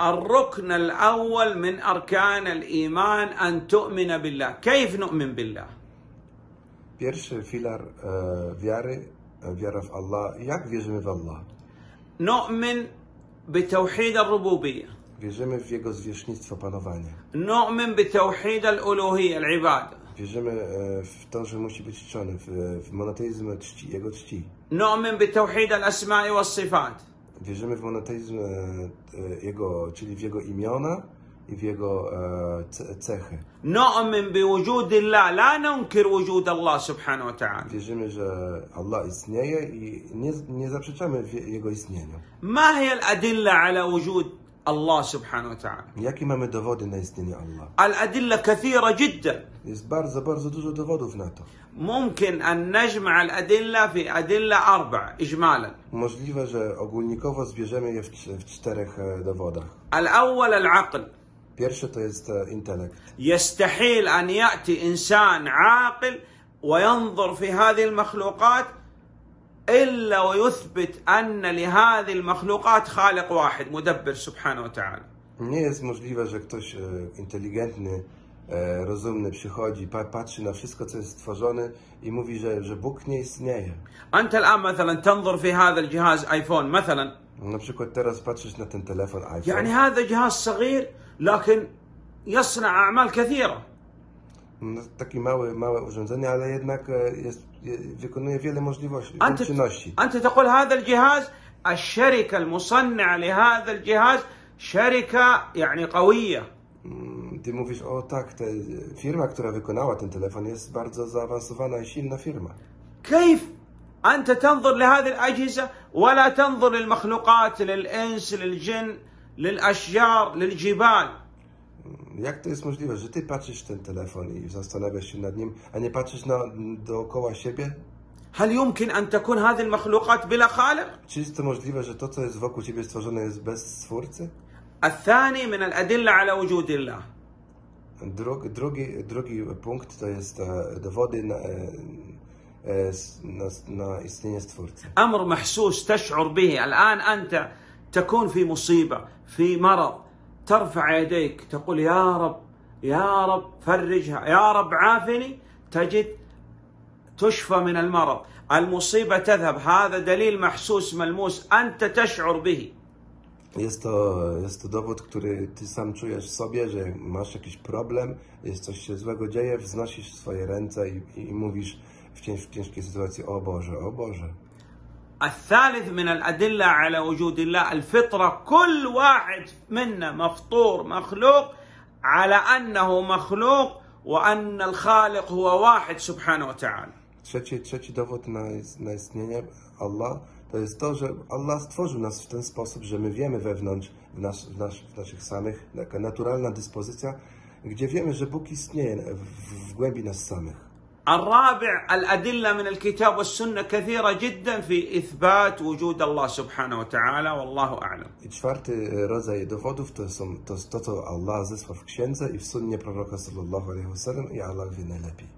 الركن الأول من أركان الإيمان أن تؤمن بالله كيف نؤمن بالله Pierwszy filar e, wiary, e, wiara w Allah. Jak wierzymy w Allah? نؤمن بتوحيد الربوبية Wierzymy w Jego zwierzchnictwo, panowanie. نؤمن بتوحيد الألوهية العبادة Wierzymy e, w to, że musi być czczony, w, w monoteizm czci, Jego czci. نؤمن بتوحيد الأسماء والصفات Wierzymy w monoteizm e, e, Jego, czyli w Jego imiona i w Jego e, ce- cechy. نؤمن بوجود الله لا ننكر وجود الله سبحانه وتعالى Wierzymy, że Allah istnieje i nie, nie zaprzeczamy wie- Jego istnieniu. ما هي الأدلة على وجود الله سبحانه وتعالى. ياكي ما مدفود إن يستني الله. الأدلة كثيرة جدا. يس بارزة بارزة دوزو دفودو فناتو. ممكن أن نجمع الأدلة في أدلة أربعة إجمالا. مجليفة جا أقولنيكوفا سبيجامي يفتشترك دفودا. الأول العقل. بيرشي تو إنتلك. يستحيل أن يأتي إنسان عاقل وينظر في هذه المخلوقات إلا ويثبت أن لهذه المخلوقات خالق واحد مدبر سبحانه وتعالى Nie jest możliwe, że ktoś e, inteligentny, e, rozumny przychodzi, pa, patrzy na wszystko, co jest stworzone i mówi, że, że Bóg nie istnieje. أنت الآن مثلا تنظر في هذا الجهاز آيفون مثلا Na przykład teraz patrzysz na ten telefon iPhone. يعني هذا جهاز صغير لكن يصنع أعمال كثيرة No, takie małe, urządzenie, ale jednak e, jest, je, wykonuje wiele możliwości, أنت czynności. أنت تقول هذا الجهاز الشركة المصنعة لهذا الجهاز شركة يعني قوية Mm, Ty mówisz, o tak, te, firma, która wykonała ten telefon jest bardzo zaawansowana i silna firma. كيف أنت تنظر لهذه الأجهزة ولا تنظر للمخلوقات للإنس للجن للأشجار للجبال Jak to jest możliwe, że ty patrzysz w ten telefon i zastanawiasz się nad nim, a nie patrzysz na, dookoła siebie? هل يمكن أن تكون هذه المخلوقات بلا خالق؟ Czy jest to możliwe, że to, co jest wokół ciebie stworzone, jest bez stwórcy? الثاني من الأدلة على وجود الله Drug, drugi, drugi punkt to jest e, dowody na, e, e, na, na istnienie stwórcy. أمر محسوس تشعر به الآن أنت تكون في مصيبة في مرض ترفع يديك تقول يا رب يا رب فرجها يا رب عافني تجد تشفى من المرض المصيبة تذهب هذا دليل محسوس ملموس أنت تشعر به Jest to, jest to dowód, który ty sam czujesz w sobie, że masz jakiś problem, jest coś się złego dzieje, wznosisz swoje ręce i, i, mówisz w, cięż, w ciężkiej sytuacji, o Boże, o Boże. الثالث من الأدلة على وجود الله الفطرة كل واحد منا مفطور مخلوق على أنه مخلوق وأن الخالق هو واحد سبحانه وتعالى Trzeci, trzeci dowód na, na istnienie Allah to jest to, że Allah stworzył nas w ten sposób, że my wiemy wewnątrz, w, nas, w, nas, w naszych samych, taka naturalna dyspozycja, gdzie wiemy, że Bóg istnieje w, w głębi nas samych. الرابع الأدلة من الكتاب والسنة كثيرة جدا في إثبات وجود الله سبحانه وتعالى والله أعلم I czwarty rodzaj dowodów to są to, to co Allah zesłał w księdze i w sunnie proroka sallallahu alaihi wasallam i Allah wie najlepiej.